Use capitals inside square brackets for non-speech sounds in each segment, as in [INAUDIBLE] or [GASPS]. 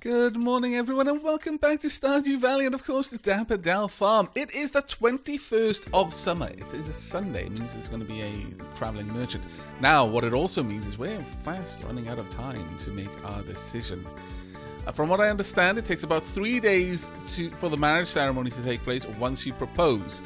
Good morning, everyone, and welcome back to Stardew Valley and, of course, the Dapperdale Farm. It is the 21st of summer. It is a Sunday. Means there's going to be a traveling merchant. Now, what it also means is we're fast running out of time to make our decision. Uh, from what I understand, it takes about three days to, for the marriage ceremony to take place once you propose.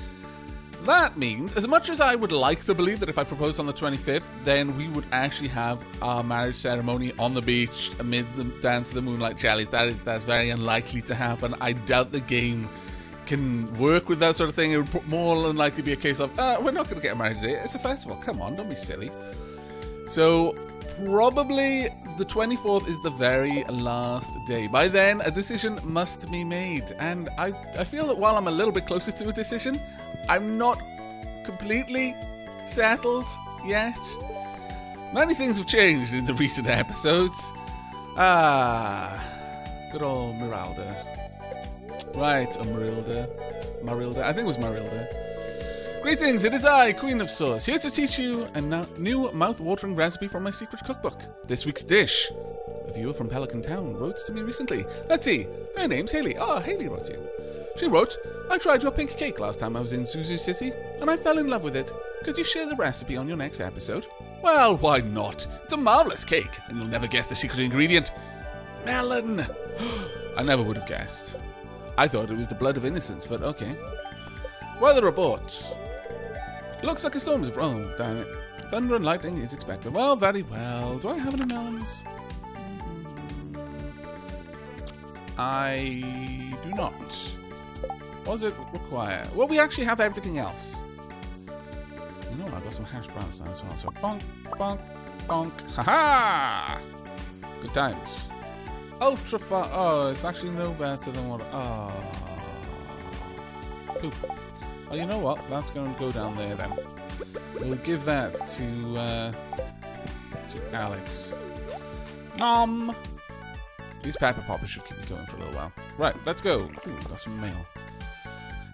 That means, as much as I would like to believe that if I proposed on the 25th, then we would actually have our marriage ceremony on the beach amid the dance of the moonlight jellies. That is that's very unlikely to happen. I doubt the game can work with that sort of thing. It would more than likely be a case of, uh, we're not going to get married today. It's a festival. Come on, don't be silly. So probably the 24th is the very last day. By then, a decision must be made. And I, I feel that while I'm a little bit closer to a decision, I'm not completely settled yet. Many things have changed in the recent episodes. Ah, good old Miralda. Right, Marilda. Marilda. I think it was Marilda. Greetings, it is I, Queen of Sauce, here to teach you a new mouth-watering recipe from my secret cookbook. This week's dish. A viewer from Pelican Town wrote to me recently. Let's see. Her name's Haley. Ah, Haley wrote to you. She wrote, I tried your pink cake last time I was in Zuzu City, and I fell in love with it. Could you share the recipe on your next episode? Well, why not? It's a marvellous cake, and you'll never guess the secret ingredient. Melon! [GASPS] I never would have guessed. I thought it was the blood of innocence, but okay. Weather report. Looks like a storm is. Oh, damn it. Thunder and lightning is expected. Well, very well. Do I have any melons? I do not. What does it require? Well, we actually have everything else. You know, I've got some hash browns now as well. So, bonk, bonk, bonk. Ha-ha! Good times. Ultra far. Oh, it's actually no better than what. Oh. Poop. Well, you know what? That's going to go down there then. We'll give that to uh, to Alex. Nom. These pepper poppers should keep me going for a little while. Right, let's go. Ooh, got some mail.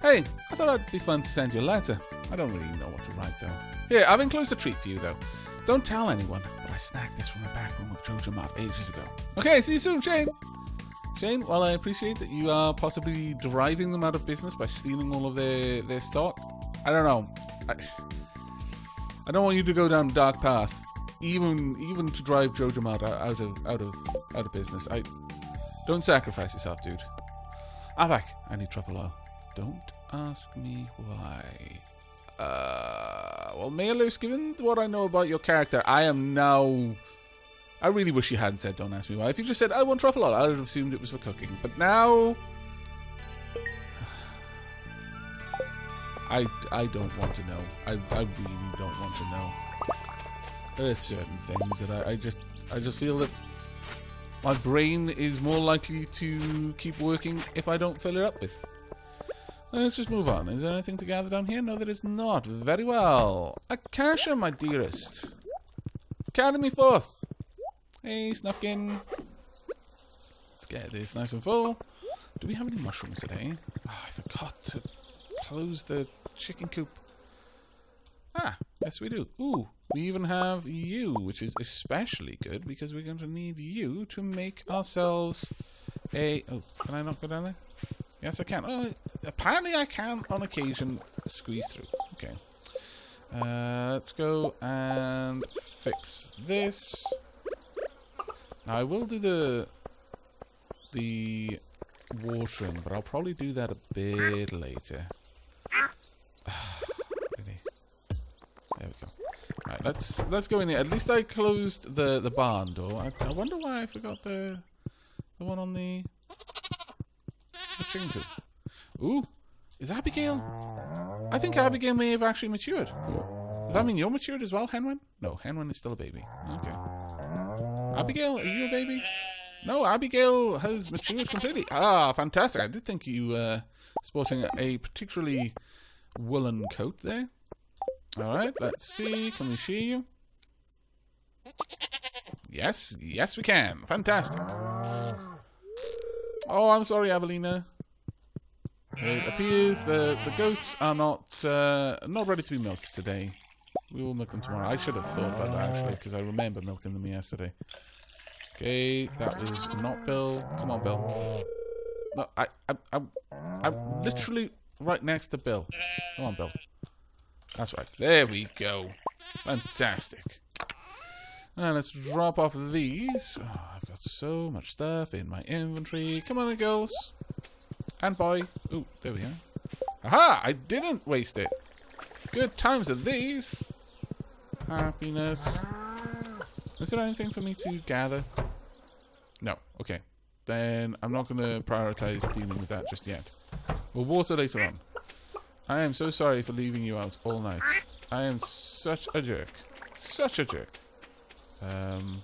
Hey, I thought it'd be fun to send you a letter. I don't really know what to write though. Here, I've enclosed a treat for you though. Don't tell anyone, but I snagged this from the back room of JojaMart ages ago. Okay, see you soon, Shane. Shane, while I appreciate that you are possibly driving them out of business by stealing all of their, their stock, I don't know. I, I don't want you to go down a dark path, even even to drive JojaMart out of out of out of business. I don't sacrifice yourself, dude. Aavak, I need truffle oil. Don't ask me why. Uh, well, Malus, given what I know about your character, I am now. I really wish you hadn't said "Don't ask me why." If you just said "I want truffle oil," I would have assumed it was for cooking. But now, [SIGHS] I I don't want to know. I I really don't want to know. There are certain things that I, I just I just feel that my brain is more likely to keep working if I don't fill it up with. Let's just move on. Is there anything to gather down here? No, there is not. Very well. Akasha, my dearest. Academy Fourth. Hey, Snufkin. Let's get this nice and full. Do we have any mushrooms today? Oh, I forgot to close the chicken coop. Ah, yes we do. Ooh, we even have you, which is especially good because we're going to need you to make ourselves a... Oh, can I not go down there? Yes, I can. Oh, apparently I can, on occasion, squeeze through. Okay. Uh, let's go and fix this. Now, I will do the the watering, but I'll probably do that a bit later. [SIGHS] really? There we go. Right, let's let's go in there. At least I closed the the barn door. I, I wonder why I forgot the the one on the Ooh, is Abigail? I think Abigail may have actually matured. Does that mean you're matured as well, Henwin? No, Henwin is still a baby. Okay. Abigail, are you a baby? No, Abigail has matured completely. Ah, fantastic. I did think you uh, sporting a particularly woolen coat there. All right, let's see. Can we see you? Yes, yes we can. Fantastic. Oh, I'm sorry, Avelina. It appears the the goats are not uh, not ready to be milked today. We will milk them tomorrow. I should have thought about that actually, because I remember milking them yesterday. Okay, that is not Bill. Come on, Bill. No, I, I, I, I'm literally right next to Bill. Come on, Bill. That's right. There we go. Fantastic. And let's drop off these. Oh, I've got so much stuff in my inventory. Come on, girls. And boy. Ooh, there we are. Aha! I didn't waste it. Good times are these. Happiness. Is there anything for me to gather? No. Okay. Then I'm not going to prioritize dealing with that just yet. We'll water later on. I am so sorry for leaving you out all night. I am such a jerk. Such a jerk. Um,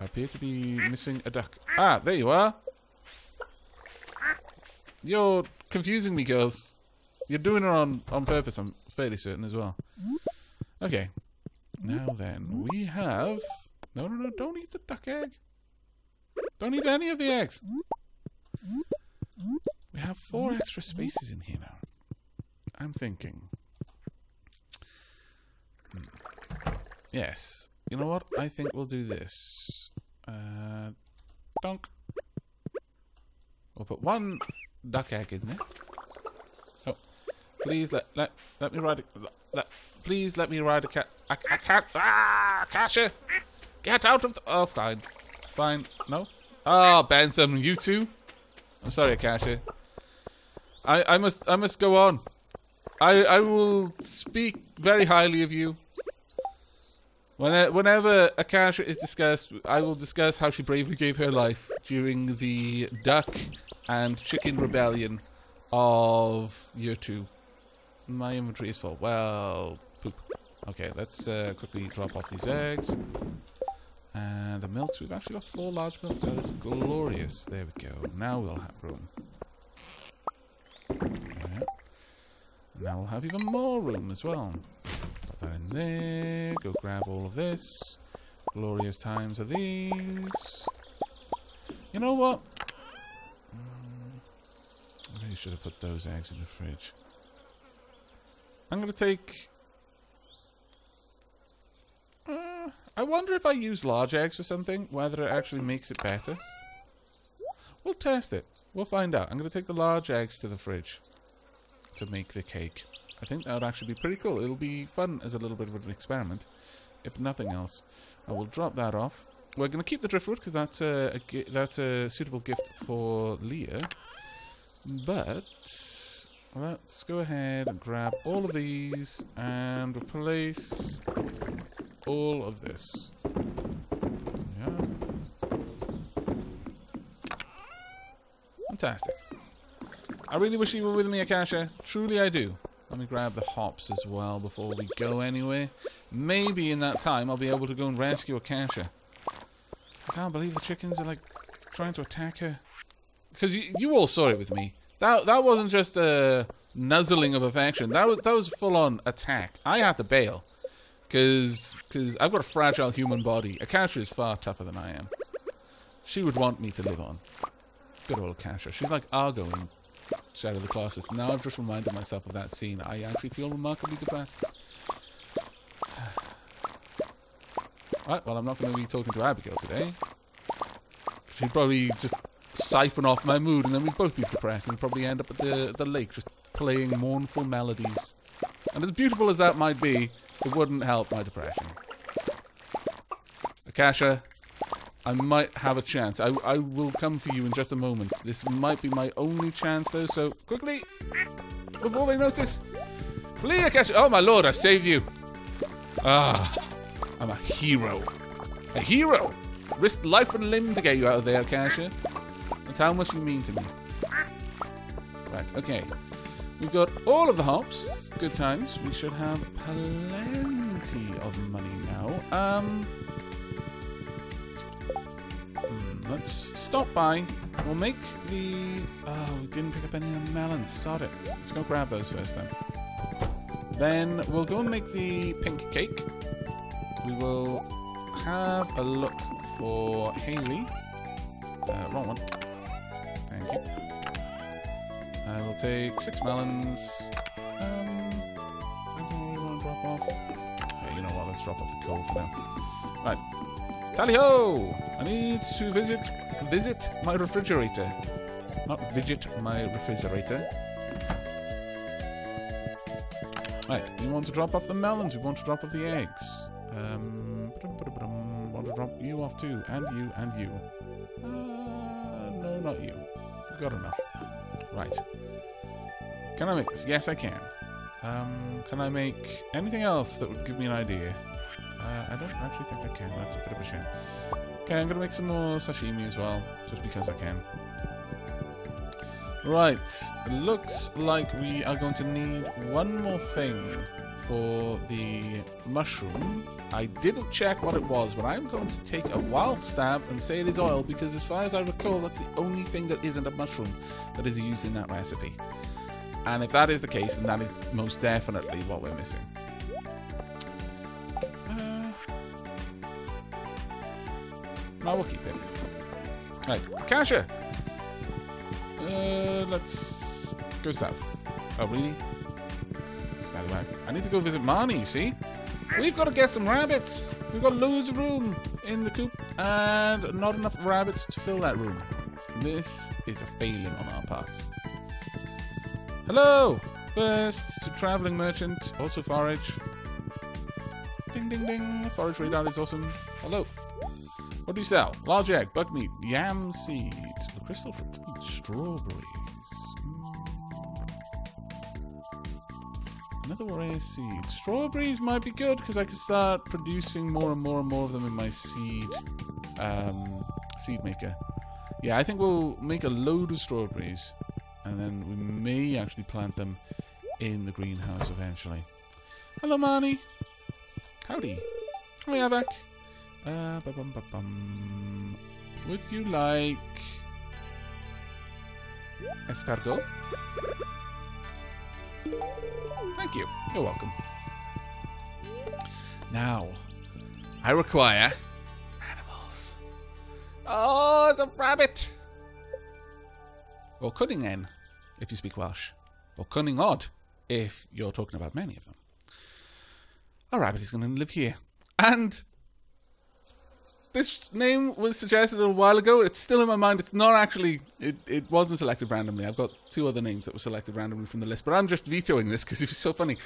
I appear to be missing a duck. Ah, there you are. You're confusing me, girls. You're doing it on, on purpose, I'm fairly certain as well. Okay. Now then, we have... No, no, no, don't eat the duck egg. Don't eat any of the eggs. We have four extra spaces in here now. I'm thinking. Hmm. Yes. You know what? I think we'll do this. Uh, donk. We'll put one duck egg in there. Oh, please let let let me ride. A, let, please let me ride a cat. I, I can't. Ah, Kasha, get out of the. Oh, fine, fine. No. Ah, oh, Bentham, you too. I'm sorry, Akasha. I I must I must go on. I I will speak very highly of you. When, whenever Akasha is discussed, I will discuss how she bravely gave her life during the duck and chicken rebellion of year two. My inventory is full. Well, poop. Okay, let's uh, quickly drop off these eggs. And the milks, we've actually got four large milks. That is glorious. There we go. Now we'll have room. Now we'll have even more room as well. Put that in there. Go grab all of this. Glorious times are these. You know what? Mm, I really should have put those eggs in the fridge. I'm going to take... Uh, I wonder if I use large eggs or something, whether it actually makes it better. We'll test it. We'll find out. I'm going to take the large eggs to the fridge to make the cake. I think that would actually be pretty cool. It'll be fun as a little bit of an experiment, if nothing else. I will drop that off. We're going to keep the driftwood because that's a, a, that's a suitable gift for Leah. But let's go ahead and grab all of these and replace all of this. Yeah. Fantastic. I really wish you were with me, Akasha. Truly I do. Let me grab the hops as well before we go anywhere. Maybe in that time I'll be able to go and rescue Akasha. I can't believe the chickens are like trying to attack her. Because you, you all saw it with me. That that wasn't just a nuzzling of affection. That was that was full on attack. I had to bail. Cause cause I've got a fragile human body. Akasha is far tougher than I am. She would want me to live on. Good old Akasha. She's like Agro in Of the Colossus. Now I've just reminded myself of that scene. I actually feel remarkably depressed. [SIGHS] Right, well, I'm not going to be talking to Abigail today. She'd probably just siphon off my mood and then we'd both be depressed and probably end up at the, the lake just playing mournful melodies. And as beautiful as that might be, it wouldn't help my depression. Akasha, I might have a chance. I, I will come for you in just a moment. This might be my only chance, though, so quickly, before they notice. Flee, Akasha! Oh, my lord, I saved you. Ah, I'm a hero. A hero! Risked life and limb to get you out of there, Akasha. That's how much you mean to me. Right, okay. We've got all of the hops. Good times. We should have plenty of money now. Um, let's stop by. We'll make the... Oh, we didn't pick up any of the melons. Sod it. Let's go grab those first then. Then we'll go and make the pink cake. We will have a look for Haley. Uh, wrong one. Thank you. I will take six melons. Um, we want to drop off? Yeah, you know what? Let's drop off the coal for now. Right. Tally ho! I need to visit visit my refrigerator. Not visit my refrigerator. Right, we want to drop off the melons, we want to drop off the eggs. Um, want to drop you off too, and you, and you. Uh, no, not you. We've got enough. Right. Can I make this? Yes, I can. Um, can I make anything else that would give me an idea? Uh, I don't actually think I can. That's a bit of a shame. Okay, I'm going to make some more sashimi as well, just because I can. Right, looks like we are going to need one more thing for the mushroom. I didn't check what it was, but I'm going to take a wild stab and say it is oil because as far as I recall, that's the only thing that isn't a mushroom that is used in that recipe. And if that is the case, then that is most definitely what we're missing. No, we'll keep it. Right, Kasha! Uh, let's go south. Oh, really? Scallywag. I need to go visit Marnie, see? We've got to get some rabbits. We've got loads of room in the coop and not enough rabbits to fill that room. This is a failing on our part. Hello! First to traveling merchant, also forage. Ding ding ding, forage radar is awesome. Hello. What do you sell? Large egg, bug meat, yam seeds, crystal fruit, strawberries. Another rare seed. Strawberries might be good because I could start producing more and more and more of them in my seed um, seed maker. Yeah, I think we'll make a load of strawberries and then we may actually plant them in the greenhouse eventually. Hello, Marnie. Howdy. Hi, Aavak. Uh, ba -bum -ba -bum. Would you like escargot? Thank you. You're welcome. Now, I require animals. Oh, it's a rabbit! Or cwningen, if you speak Welsh. Or cwningod, if you're talking about many of them. A rabbit is going to live here. And this name was suggested a while ago. It's still in my mind. It's not actually, it, it wasn't selected randomly. I've got two other names that were selected randomly from the list, but I'm just vetoing this because it was so funny.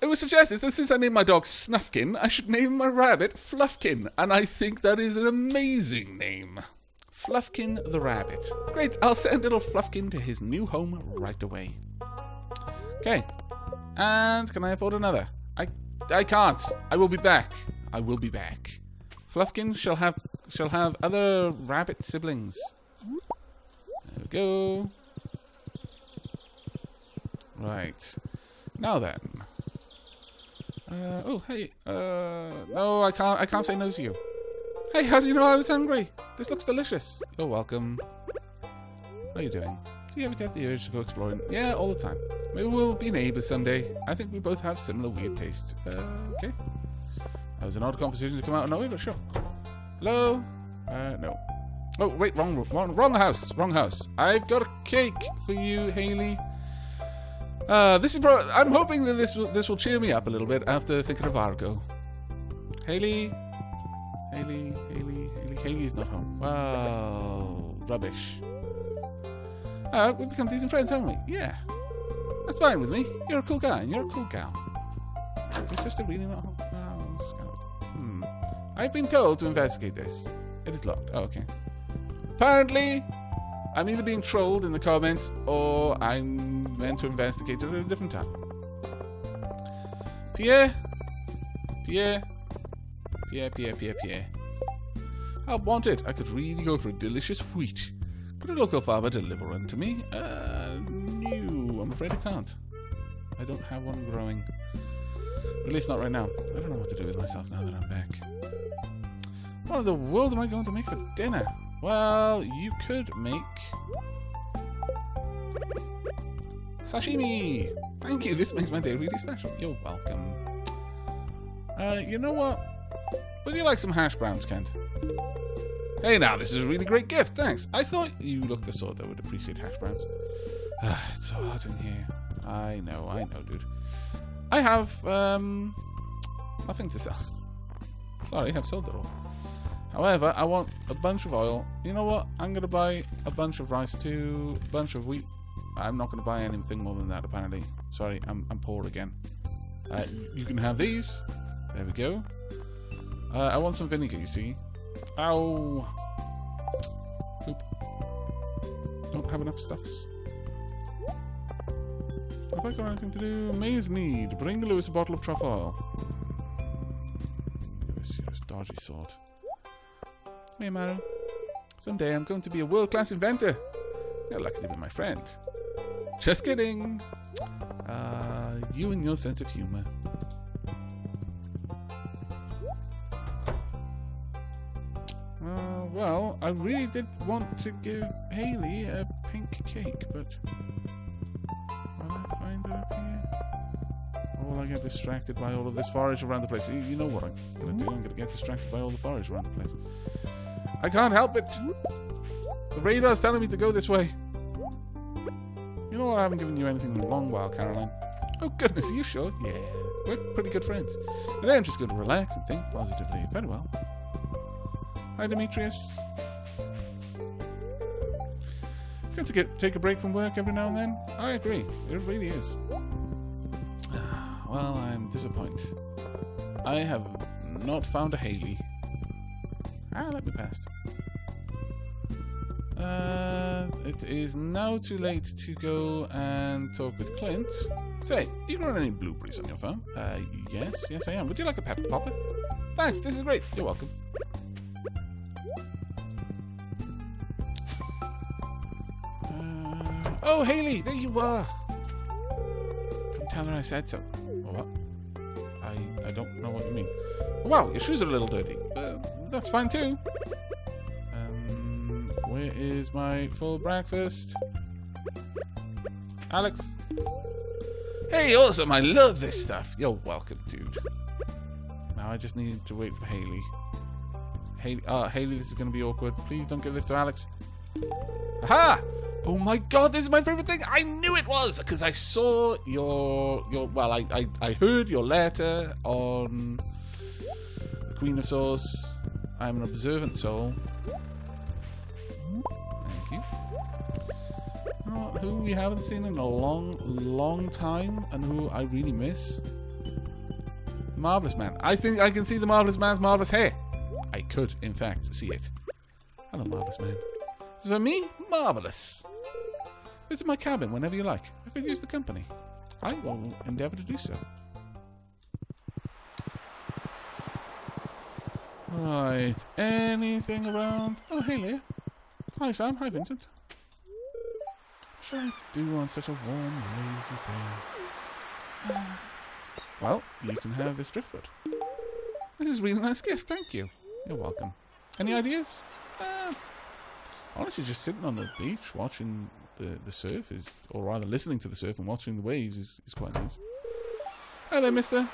It was suggested that since I named my dog Snufkin, I should name my rabbit Fluffkin, and I think that is an amazing name. Fluffkin the rabbit. Great, I'll send little Fluffkin to his new home right away. Okay, and can I afford another? I, I can't. I will be back. I will be back. Fluffkin shall have shall have other rabbit siblings. There we go. Right. Now then. Uh, oh, hey. Uh, no, I can't. I can't say no to you. Hey, how do you know I was hungry? This looks delicious. You're welcome. How are you doing? Do you ever get the urge to go exploring? Yeah, all the time. Maybe we'll be neighbors someday. I think we both have similar weird tastes. Uh, okay. That was an odd conversation to come out of nowhere, but sure. Hello? Uh, no. Oh, wait, wrong, wrong, wrong house, wrong house. I've got a cake for you, Haley. Uh, this is pro I'm hoping that this will, this will cheer me up a little bit after thinking of Agro. Haley? Haley, Haley, Haley, Haley is not home. Well, rubbish. Uh, we've become decent friends, haven't we? Yeah. That's fine with me. You're a cool guy, and you're a cool gal. Just a really not home. I've been told to investigate this. It is locked. Oh, okay. Apparently, I'm either being trolled in the comments or I'm meant to investigate it at a different time. Pierre? Pierre? Pierre, Pierre, Pierre, Pierre. I want it. I could really go for a delicious wheat. Could a local farmer deliver one to me? Uh, no. I'm afraid I can't. I don't have one growing. At least not right now. I don't know what to do with myself now that I'm back. What in the world am I going to make for dinner? Well, you could make... Sashimi! Thank you, this makes my day really special. You're welcome. Uh, you know what? Would you like some hash browns, Kent? Hey now, this is a really great gift, thanks. I thought you looked the sort that would appreciate hash browns. [SIGHS] Ah, it's so hot in here. I know, I know, dude. I have, um, nothing to sell. [LAUGHS] Sorry, I've sold it all. However, I want a bunch of oil. You know what? I'm going to buy a bunch of rice too, a bunch of wheat. I'm not going to buy anything more than that, apparently. Sorry, I'm, I'm poor again. Uh, you can have these. There we go. Uh, I want some vinegar, you see. Ow. Oop. Don't have enough stuffs. Have I got anything to do? Maze need. Bring Lewis a bottle of truffle oil. Lewis, you're a dodgy sort. Hey, Maru. Someday I'm going to be a world-class inventor. You're lucky to be my friend. Just kidding. Uh, you and your sense of humor. Uh, well, I really did want to give Haley a pink cake, but will I find her up here? Or will I get distracted by all of this forage around the place? You- know what I'm gonna do? I'm gonna get distracted by all the forage around the place. I can't help it. The radar's telling me to go this way. You know what? I haven't given you anything in a long while, Caroline. Oh, goodness, are you sure? Yeah, we're pretty good friends. Today I'm just going to relax and think positively. Very well. Hi, Demetrius. It's good to get take a break from work every now and then. I agree. It really is. [SIGHS] Well, I'm disappointed. I have not found a Haley. Ah, let me past. Uh, it is now too late to go and talk with Clint. Say, you grown any blueberries on your farm? Uh, yes, yes I am. Would you like a pepper popper? Thanks, this is great. You're welcome. Uh, oh, Haley, there you are. Don't tell her I said so. What? I, I don't know what you mean. Wow, your shoes are a little dirty. Uh, that's fine too. Where is my full breakfast? Alex? Hey, awesome, I love this stuff. You're welcome, dude. Now I just need to wait for Haley. Haley, uh, Haley, this is going to be awkward. Please don't give this to Alex. Aha! Oh my god, this is my favorite thing. I knew it was because I saw your your well, I, I I heard your letter on the Queen of Sauce. I'm an observant soul. We haven't seen in a long, long time and who I really miss? Marvelous Man. I think I can see the Marvelous Man's marvelous hair. I could, in fact, see it. Hello, Marvelous Man. As for me, marvelous. Visit my cabin whenever you like. I could use the company. I will endeavour to do so. Right. Anything around? Oh, hey, Leah. Hi, Sam. Hi, Vincent. Should I do on such a warm, lazy day? [SIGHS] Well, you can have this driftwood. This is a really nice gift. Thank you. You're welcome. Any ideas? Uh, honestly, just sitting on the beach watching the, the surf is, or rather listening to the surf and watching the waves is, is quite nice. Hello, mister.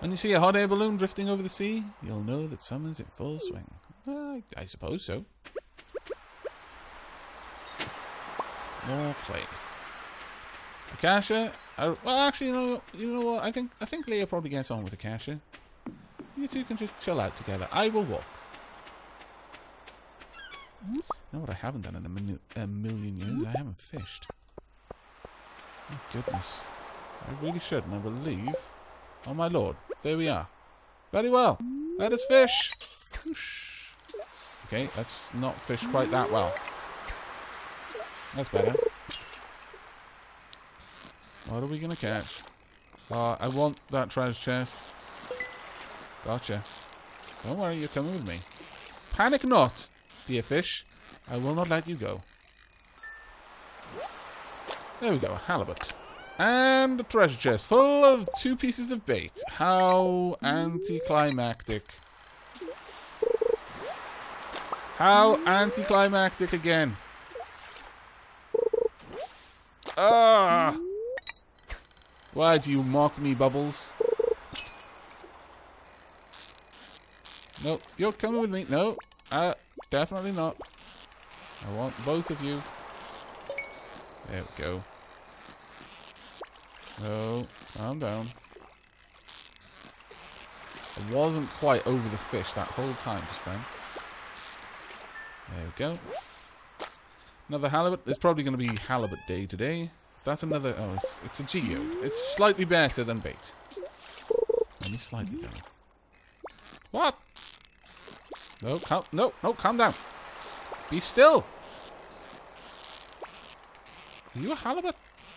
When you see a hot air balloon drifting over the sea, you'll know that summer's in full swing. Uh, I suppose so. More play. Akasha, well, actually, you know, you know what? I think I think Leah probably gets on with Akasha. You two can just chill out together. I will walk. You know what I haven't done in a, a million years? I haven't fished. Oh, goodness. I really should, and I believe... Oh, my lord. There we are. Very well. Let us fish. Okay, let's not fish quite that well. That's better. What are we going to catch? Uh, I want that treasure chest. Gotcha. Don't worry, you're coming with me. Panic not, dear fish. I will not let you go. There we go, a halibut. And a treasure chest full of two pieces of bait. How anticlimactic. How anticlimactic again. Ah! Why do you mock me, Bubbles? No, you're coming with me. No, uh, definitely not. I want both of you. There we go. No, calm down. I wasn't quite over the fish that whole time just then. There we go. Another halibut. It's probably going to be halibut day today. If that's another... Oh, it's, it's a geode. It's slightly better than bait. Only slightly, though. What? No, calm, no, no, calm down. Be still. Are you a halibut?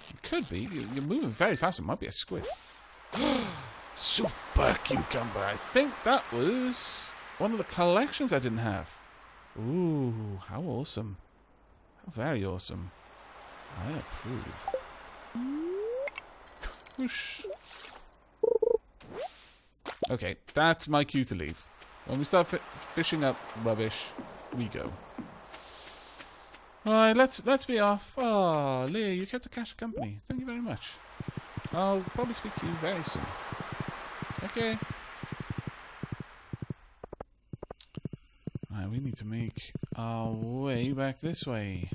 It could be. You're moving very fast. It might be a squid. [GASPS] Super cucumber. I think that was one of the collections I didn't have. Ooh, how awesome. Very awesome. I approve. Whoosh. Okay, that's my cue to leave. When we start fishing up rubbish, we go. Right, let's let's be off. Ah, oh, Leah, you kept the cash company. Thank you very much. I'll probably speak to you very soon. Okay. We need to make our way back this way.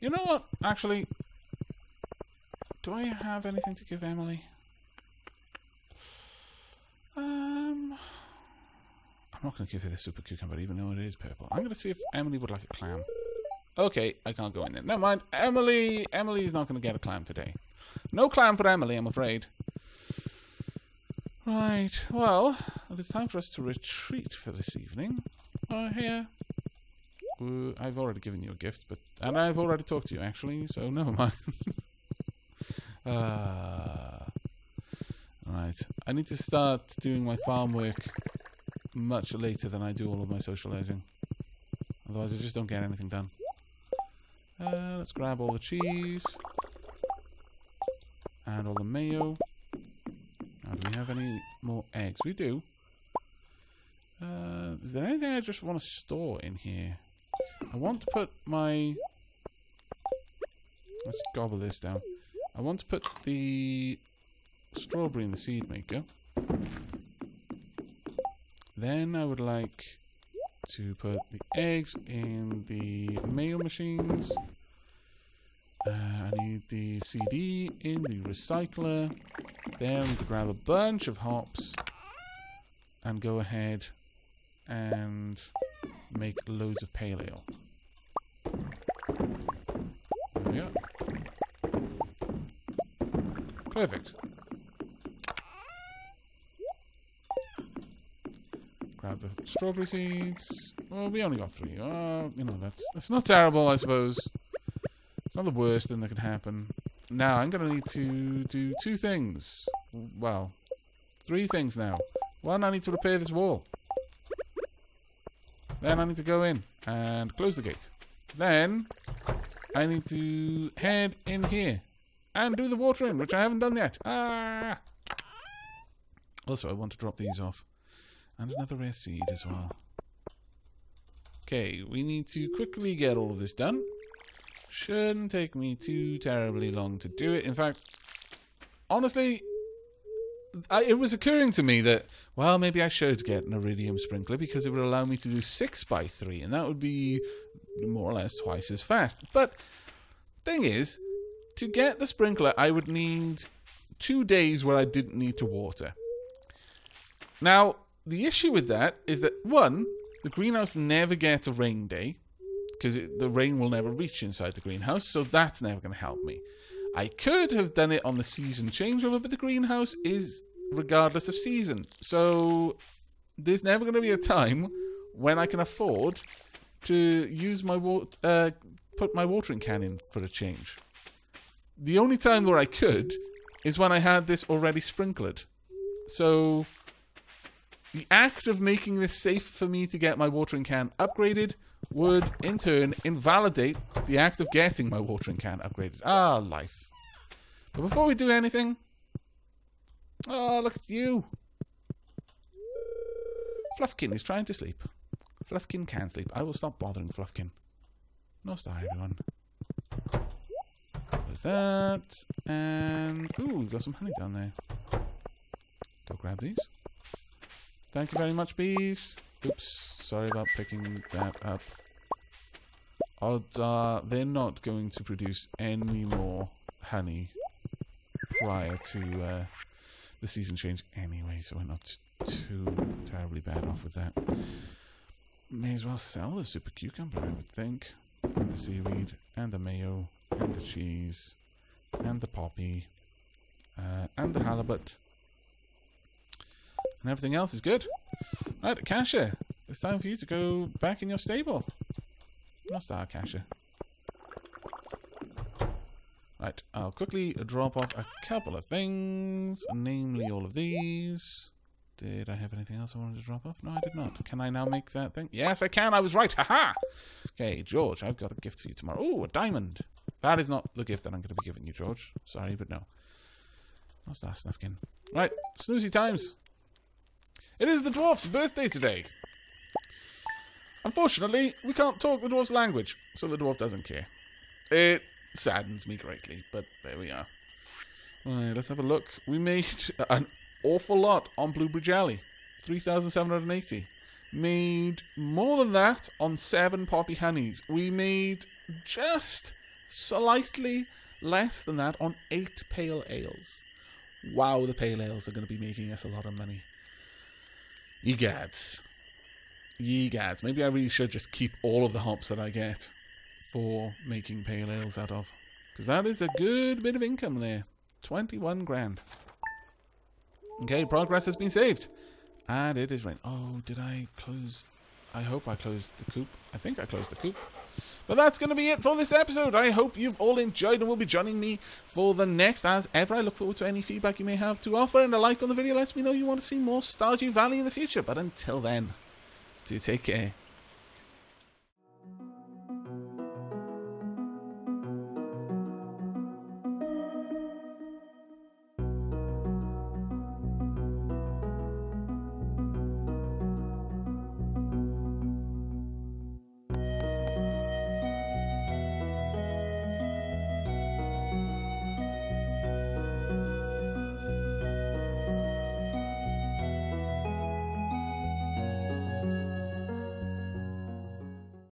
You know what? Actually, do I have anything to give Emily? Um, I'm not going to give her the super cucumber, even though it is purple. I'm going to see if Emily would like a clam. Okay, I can't go in there. Never mind. Emily, Emily's not going to get a clam today. No clam for Emily, I'm afraid. Right, well, it's time for us to retreat for this evening. Uh, here. Uh, I've already given you a gift, but and I've already talked to you, actually, so never mind. [LAUGHS] uh, right, I need to start doing my farm work much later than I do all of my socializing. Otherwise, I just don't get anything done. Uh, let's grab all the cheese. And all the mayo. Have any more eggs? We do. Uh, is there anything I just want to store in here? I want to put my... Let's gobble this down. I want to put the strawberry in the seed maker. Then I would like to put the eggs in the mayo machines. Uh, I need the CD in the recycler. Then grab a bunch of hops and go ahead and make loads of pale ale. Are. Perfect. Grab the strawberry seeds. Well, we only got three. Uh, you know, that's that's not terrible, I suppose. It's not the worst thing that could happen. Now, I'm going to need to do two things. Well, three things now. One, I need to repair this wall. Then I need to go in and close the gate. Then I need to head in here and do the watering, which I haven't done yet. Ah! Also, I want to drop these off. And another rare seed as well. Okay, we need to quickly get all of this done. Shouldn't take me too terribly long to do it. In fact, honestly, I, it was occurring to me that, well, maybe I should get an iridium sprinkler because it would allow me to do 6 by 3 and that would be more or less twice as fast. But, thing is, to get the sprinkler, I would need two days where I didn't need to water. Now, the issue with that is that, one, the greenhouse never gets a rain day because the rain will never reach inside the greenhouse, so that's never going to help me. I could have done it on the season changeover, but the greenhouse is regardless of season. So there's never going to be a time when I can afford to use my water, uh, put my watering can in for a change. The only time where I could is when I had this already sprinkled. So the act of making this safe for me to get my watering can upgraded would in turn invalidate the act of getting my watering can upgraded. Ah, life. But before we do anything, oh, look at you. Fluffkin is trying to sleep. Fluffkin can sleep. I will stop bothering Fluffkin. No star, everyone. There's that. And, ooh, we've got some honey down there. Go grab these. Thank you very much, bees. Oops, sorry about picking that up. Odds are they're not going to produce any more honey. prior to uh, the season change anyway, so we're not too terribly bad off with that. May as well sell the super cucumber, I would think. And the seaweed, and the mayo, and the cheese, and the poppy, uh, and the halibut. And everything else is good. Right, Akasha, it's time for you to go back in your stable. Not star Akasha. Right, I'll quickly drop off a couple of things, namely all of these. Did I have anything else I wanted to drop off? No, I did not. Can I now make that thing? Yes, I can. I was right. Haha. Okay, George, I've got a gift for you tomorrow. Oh, a diamond. That is not the gift that I'm going to be giving you, George. Sorry, but no. What's that Snufkin? Right, snoozy times. It is the dwarf's birthday today. Unfortunately, we can't talk the dwarf's language, so the dwarf doesn't care. It saddens me greatly, but there we are. Right, let's have a look. We made [LAUGHS] an awful lot on Blueberry Jelly. 3,780. Made more than that on 7 Poppy Honeys. We made just slightly less than that on 8 Pale Ales. Wow, the Pale Ales are going to be making us a lot of money. Ye gads. Ye gads. Maybe I really should just keep all of the hops that I get for making pale ales out of. Because that is a good bit of income there. 21 grand. Okay, progress has been saved. And it is rain. Oh, did I close? I hope I closed the coop. I think I closed the coop. But that's going to be it for this episode. I hope you've all enjoyed and will be joining me for the next. As ever, I look forward to any feedback you may have to offer. And a like on the video lets me know you want to see more Stardew Valley in the future. But until then, do take care